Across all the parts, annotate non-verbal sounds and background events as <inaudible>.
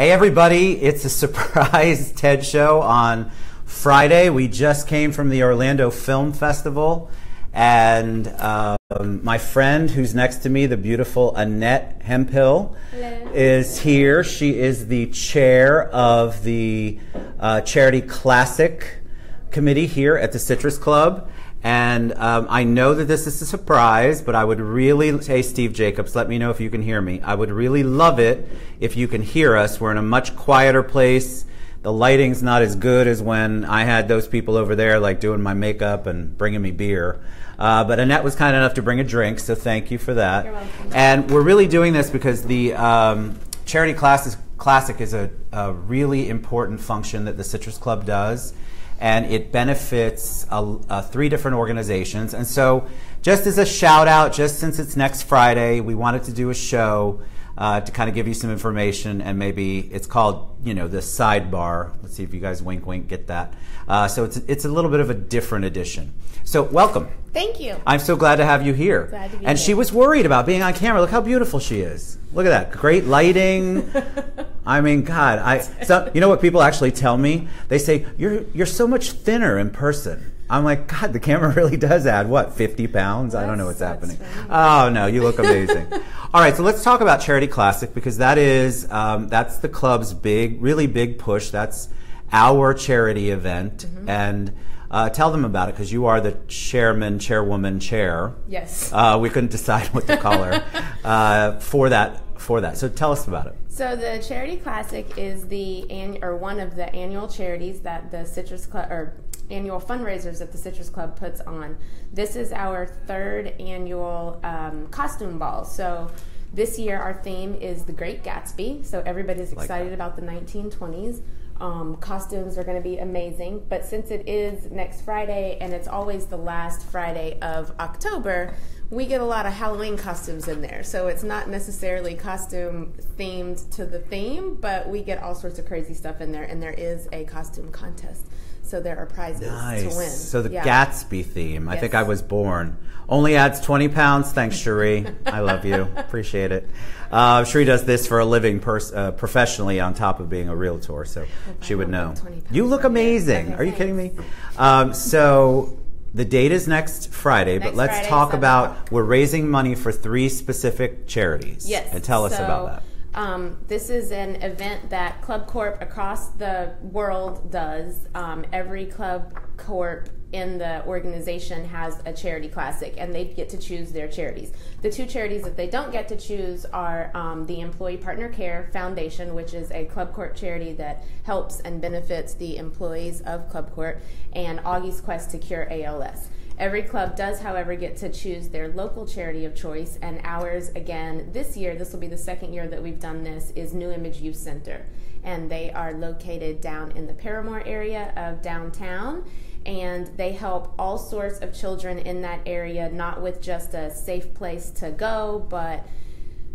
Hey, everybody, it's a surprise <laughs> TED show on Friday. We just came from the Orlando Film Festival, and um, my friend who's next to me, the beautiful Annette Hemphill, Hello. is here. She is the chair of the uh, Charity Classic Committee here at the Citrus Club. And um, I know that this is a surprise, but I would really, hey, Steve Jacobs, let me know if you can hear me. I would really love it if you can hear us. We're in a much quieter place. The lighting's not as good as when I had those people over there, like doing my makeup and bringing me beer. Uh, but Annette was kind enough to bring a drink, so thank you for that. And we're really doing this because the um, Charity Classes Classic is a, a really important function that the Citrus Club does and it benefits uh, uh, three different organizations. And so, just as a shout out, just since it's next Friday, we wanted to do a show uh, to kind of give you some information, and maybe it's called, you know, the sidebar. Let's see if you guys wink, wink, get that. Uh, so it's it's a little bit of a different edition. So welcome. Thank you. I'm so glad to have you here. Glad to be and here. she was worried about being on camera. Look how beautiful she is. Look at that. Great lighting. <laughs> I mean, God, I so, you know what people actually tell me? They say, You're you're so much thinner in person. I'm like, God, the camera <laughs> really does add what, 50 pounds? I don't know what's happening. funny. Oh no, you look amazing. <laughs> All right, so let's talk about Charity Classic because that is um, that's the club's big, really big push. That's our charity event, Mm-hmm. and uh, tell them about it because you are the chairman, chairwoman, chair. Yes. Uh, we couldn't decide what to call her <laughs> uh, for that. For that, so tell us about it. So the Charity Classic is the an, or one of the annual charities that the Citrus Club or annual fundraisers that the Citrus Club puts on. This is our third annual um, costume ball. So this year our theme is the Great Gatsby. So everybody's Like excited that. about the 1920s. Um, costumes are going to be amazing, but since it is next Friday and it's always the last Friday of October, we get a lot of Halloween costumes in there. So it's not necessarily costume themed to the theme, but we get all sorts of crazy stuff in there, and there is a costume contest. So there are prizes Nice. to win. So the Yeah. Gatsby theme. I think I was born. Only adds 20 pounds. Thanks, Cherie. I love you. <laughs> Appreciate it. Uh, Cherie does this for a living pers- uh, professionally on top of being a realtor, so she I would know. 20 pounds You look amazing. Okay, Are you kidding me? Um, so the date is next Friday, but let's Friday, talk about o'clock. we're raising money for three specific charities. Yes. And tell us so, about that. Um, this is an event that Club Corp across the world does. Um, every Club Corp in the organization has a charity classic, and they get to choose their charities. The two charities that they don't get to choose are um, the Employee Partner Care Foundation, which is a Club Corp charity that helps and benefits the employees of Club Corp, and Augie's Quest to Cure ALS. Every club does, however, get to choose their local charity of choice, and ours, again, this year, this will be the second year that we've done this, is New Image Youth Center. And they are located down in the Parramore area of downtown, and they help all sorts of children in that area, not with just a safe place to go, but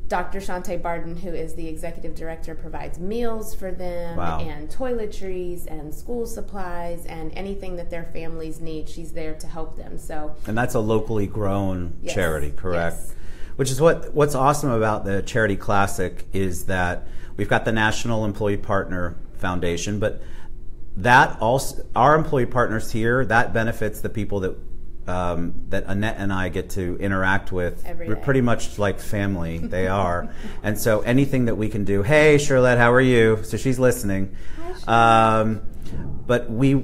Dr. Shante Barden, who is the executive director, provides meals for them Wow. and toiletries and school supplies and anything that their families need. She's there to help them. So, And that's a locally grown Yes. charity, correct? Yes. Which is what what's awesome about the Charity Classic is that we've got the National Employee Partner Foundation, but that also our employee partners here that benefits the people that um, that Annette and I get to interact with. Every We're pretty much like family. They are, and so anything that we can do. Hey, Charlotte, how are you? So she's listening. Um, but we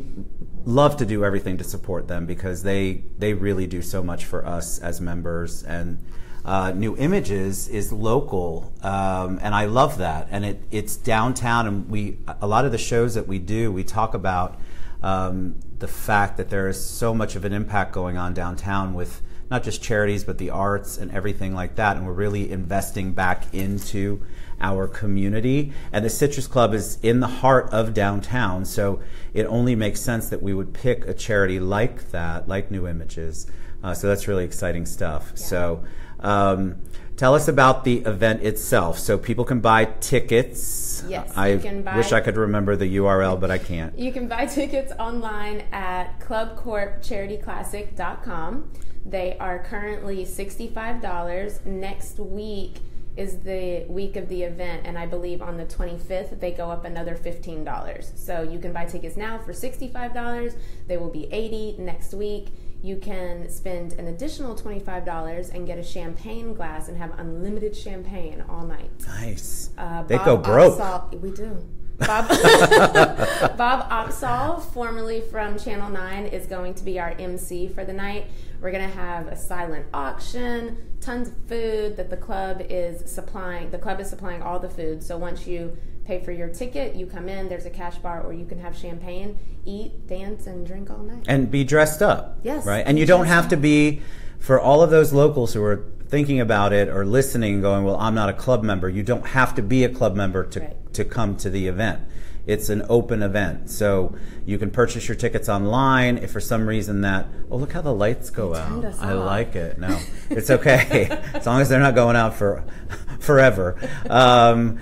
love to do everything to support them because they they really do so much for us as members and uh, new images is local um, and i love that and it, it's downtown and we a lot of the shows that we do we talk about um, the fact that there is so much of an impact going on downtown with not just charities but the arts and everything like that and we're really investing back into our community. And the Citrus Club is in the heart of downtown, so it only makes sense that we would pick a charity like that, like New Images. Uh, so that's really exciting stuff. So um, tell us about the event itself. So people can buy tickets. Yes, I you can buy- wish I could remember the URL, but I can't. You can buy <laughs> tickets online at clubcorpcharityclassic.com. They are currently $65. Next week is the week of the event, and I believe on the 25th they go up another $15. So you can buy tickets now for $65. They will be 80 next week. You can spend an additional $25 and get a champagne glass and have unlimited champagne all night. Nice. Uh, they Bob go broke. We do. Bob, <laughs> Bob Opsahl, formerly from Channel 9, is going to be our MC for the night. We're going to have a silent auction, tons of food that the club is supplying. The club is supplying all the food. So once you pay for your ticket, you come in, there's a cash bar, or you can have champagne, eat, dance, and drink all night. and be dressed up. Yes, Right? And you don't have to be, for all of those locals who are thinking about it or listening and going, well, I'm not a club member, you don't have to be a club member to, Right. to come to the event. It's an open event. So you can purchase your tickets online if for some reason that, oh, look how the lights go out. I off. like it. No, <laughs> it's okay. <laughs> as long as they're not going out for <laughs> forever. Um,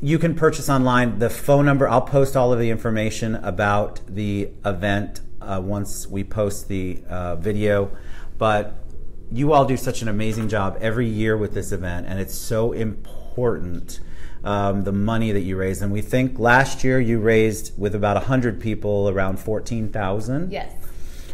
you can purchase online. The phone number, I'll post all of the information about the event uh, once we post the uh, video. But you all do such an amazing job every year with this event, and it's so important. Um, the money that you raise, and we think last year you raised with about hundred people around fourteen thousand. Yes.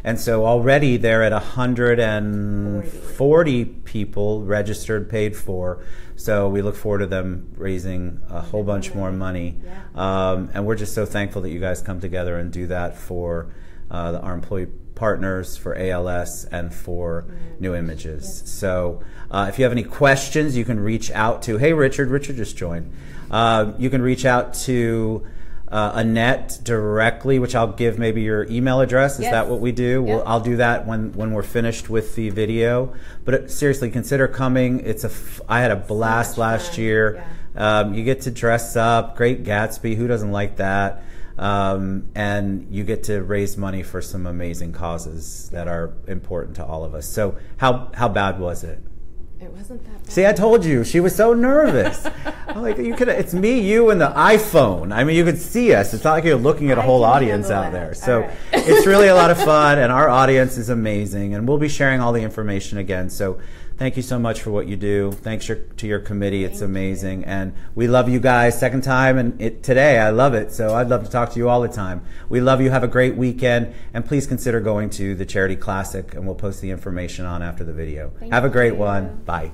And so already they're at 140 people registered, paid for. So we look forward to them raising a whole bunch more money. Um, and we're just so thankful that you guys come together and do that for uh, our employee partners, for ALS, and for New Images. So uh, if you have any questions, you can reach out to, hey, Richard, Richard just joined. Uh, you can reach out to uh, Annette directly, which I'll give maybe your email address. Is Yes. that what we do? We'll, I'll do that when, when we're finished with the video. But it, seriously, consider coming. It's a f- I had a blast much last fun. year. Um, you get to dress up. Great Gatsby. Who doesn't like that? Um, and you get to raise money for some amazing causes that are important to all of us. So how how bad was it? It wasn't that bad. See, I told you she was so nervous. I'm like you could. It's me, you, and the iPhone. I mean, you could see us. It's not like you're looking at a whole audience out that. there. So right. it's really a lot of <laughs> fun, and our audience is amazing. And we'll be sharing all the information again. So thank you so much for what you do. Thanks your, to your committee. It's Thank you. amazing, and we love you guys. Second time and it, today, I love it. So I'd love to talk to you all the time. We love you. Have a great weekend, and please consider going to the Charity Classic, and we'll post the information on after the video. Thank Have a great you. one. Bye.